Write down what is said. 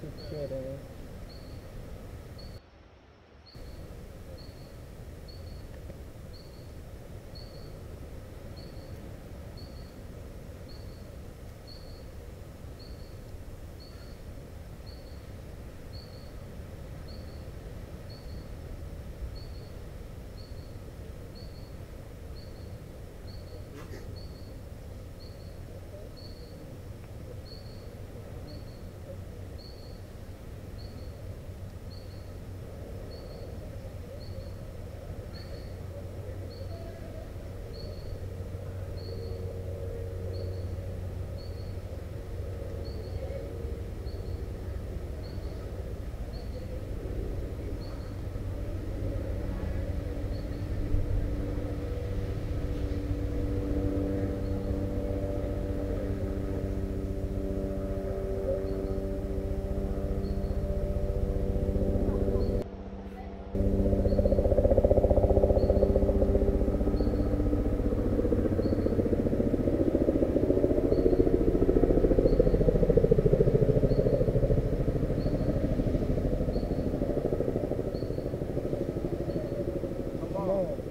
consider Oh.